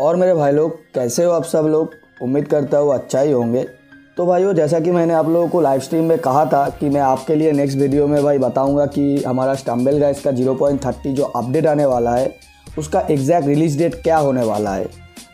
और मेरे भाई लोग, कैसे हो आप सब लोग? उम्मीद करता हूँ अच्छा ही होंगे। तो भाइयों, जैसा कि मैंने आप लोगों को लाइव स्ट्रीम में कहा था कि मैं आपके लिए नेक्स्ट वीडियो में भाई बताऊँगा कि हमारा स्टम्बल गैस का 0.30 जो अपडेट आने वाला है, उसका एग्जैक्ट रिलीज़ डेट क्या होने वाला है।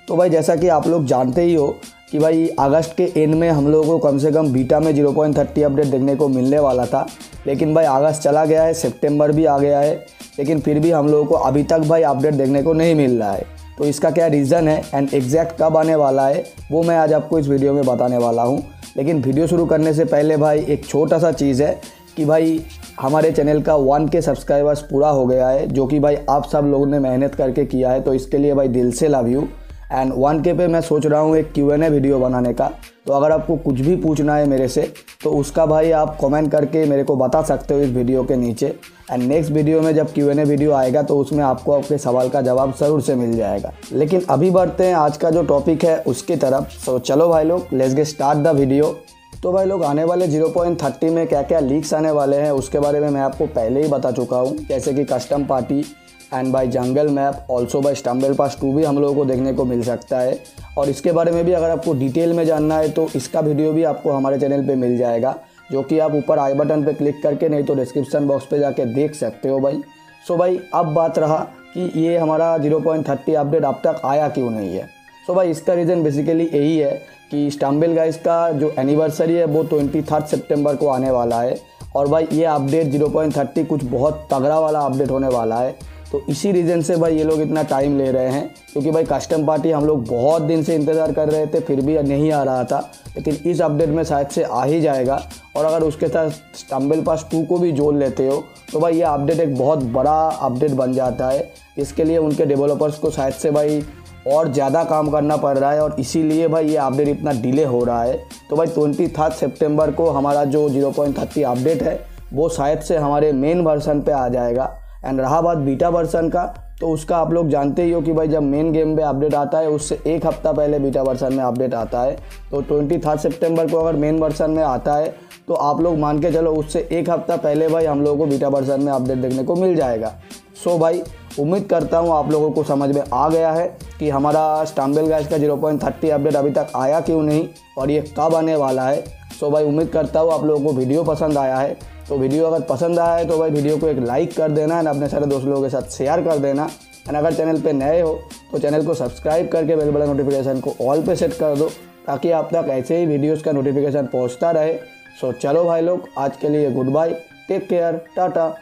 तो भाई, जैसा कि आप लोग जानते ही हो कि भाई, अगस्त के एंड में हम लोगों को कम से कम बीटा में 0.30 अपडेट देखने को मिलने वाला था। लेकिन भाई, अगस्त चला गया है सितंबर भी आ गया है, लेकिन फिर भी हम लोगों को अभी तक भाई अपडेट देखने को नहीं मिल रहा है। तो इसका क्या रीज़न है एंड एग्जैक्ट कब आने वाला है, वो मैं आज आपको इस वीडियो में बताने वाला हूँ। लेकिन वीडियो शुरू करने से पहले भाई, एक छोटा सा चीज़ है कि भाई, हमारे चैनल का वन के सब्सक्राइबर्स पूरा हो गया है, जो कि भाई आप सब लोगों ने मेहनत करके किया है तो इसके लिए भाई दिल से लव यू एंड वन के पे मैं सोच रहा हूँ एक क्यू एन ए वीडियो बनाने का। तो अगर आपको कुछ भी पूछना है मेरे से तो उसका भाई आप कमेंट करके मेरे को बता सकते हो इस वीडियो के नीचे। एंड नेक्स्ट वीडियो में जब क्यू एन ए वीडियो आएगा तो उसमें आपको आपके सवाल का जवाब ज़रूर से मिल जाएगा। लेकिन अभी बढ़ते हैं, आज का जो टॉपिक है उसकी तरफ़। तो चलो भाई लोग let's get start the video तो भाई लोग, आने वाले 0.30 में क्या क्या लीक्स आने वाले हैं, उसके बारे में मैं आपको पहले ही बता चुका हूँ। जैसे कि custom party and by jungle map also by stumble pass two भी हम लोगों को देखने को मिल सकता है। और इसके बारे में भी अगर आपको डिटेल में जानना है तो इसका वीडियो भी आपको हमारे चैनल पे मिल जाएगा, जो कि आप ऊपर आई बटन पे क्लिक करके, नहीं तो डिस्क्रिप्शन बॉक्स पे जाके देख सकते हो भाई। सो भाई, अब बात रहा कि ये हमारा 0.30 अपडेट अब तक आया क्यों नहीं है। सो भाई, इसका रीज़न बेसिकली यही है कि स्टम्बल गाइस का जो एनिवर्सरी है, वो ट्वेंटी थर्ड सेप्टेम्बर को आने वाला है। और भाई, ये अपडेट 0.30 कुछ बहुत तगड़ा वाला अपडेट होने वाला है। तो इसी रीज़न से भाई ये लोग इतना टाइम ले रहे हैं, क्योंकि भाई कस्टम पार्टी हम लोग बहुत दिन से इंतज़ार कर रहे थे, फिर भी नहीं आ रहा था, लेकिन इस अपडेट में शायद से आ ही जाएगा। और अगर उसके साथ स्टम्बल पास टू को भी जोड़ लेते हो तो भाई ये अपडेट एक बहुत बड़ा अपडेट बन जाता है। इसके लिए उनके डेवलपर्स को शायद से भाई और ज़्यादा काम करना पड़ रहा है, और इसीलिए भाई ये अपडेट इतना डिले हो रहा है। तो भाई ट्वेंटी थर्ड सेप्टेम्बर को हमारा जो ज़ीरो पॉइंट थर्टी अपडेट है, वो शायद से हमारे मेन वर्सन पे आ जाएगा। एंड रहा बात बीटा वर्सन का तो उसका आप लोग जानते ही हो कि भाई जब मेन गेम में अपडेट आता है, उससे एक हफ़्ता पहले बीटा वर्सन में अपडेट आता है। तो ट्वेंटी थर्ड सेप्टेम्बर को अगर मेन वर्सन में आता है तो आप लोग मान के चलो उससे एक हफ़्ता पहले भाई हम लोगों को बीटा वर्सन में अपडेट देखने को मिल जाएगा। सो भाई, उम्मीद करता हूँ आप लोगों को समझ में आ गया है कि हमारा स्टम्बल गैस का ज़ीरो पॉइंट थर्टी अपडेट अभी तक आया क्यों नहीं, और ये कब आने वाला है। सो भाई, उम्मीद करता हूँ आप लोगों को वीडियो पसंद आया है। तो वीडियो अगर पसंद आया है तो भाई वीडियो को एक लाइक कर देना एंड अपने सारे दोस्त लोगों के साथ शेयर कर देना। एंड अगर चैनल पे नए हो तो चैनल को सब्सक्राइब करके बेल बटन नोटिफिकेशन को ऑल पे सेट कर दो, ताकि आप तक ऐसे ही वीडियोस का नोटिफिकेशन पहुँचता रहे। सो चलो भाई लोग, आज के लिए good bye take care Tata